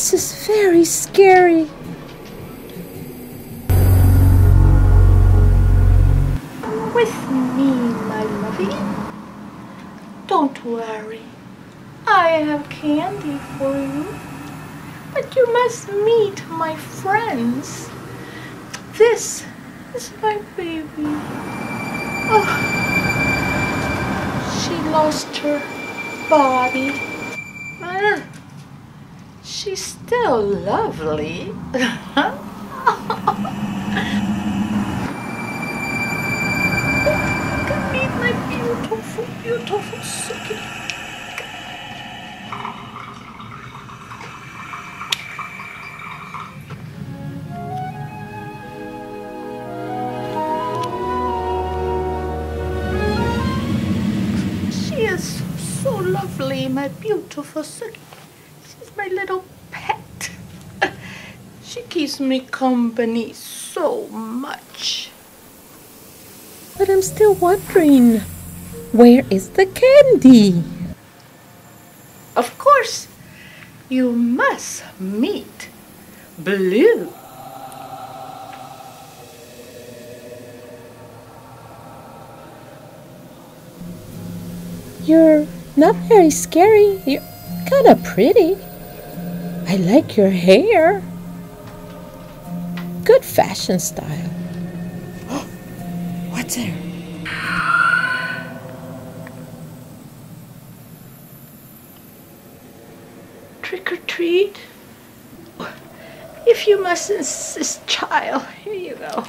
This is very scary. With me, my lovey. Don't worry. I have candy for you. But you must meet my friends. This is my baby. Oh, she lost her body. Ah, she's still lovely. Come meet my beautiful, beautiful Suki. She is so lovely, my beautiful Suki. My little pet. She keeps me company so much. But I'm still wondering where is the candy? Of course, you must meet Blue. You're not very scary. You're kind of pretty. I like your hair. Good fashion style. What's there? Trick or treat? If you must insist, child, here you go.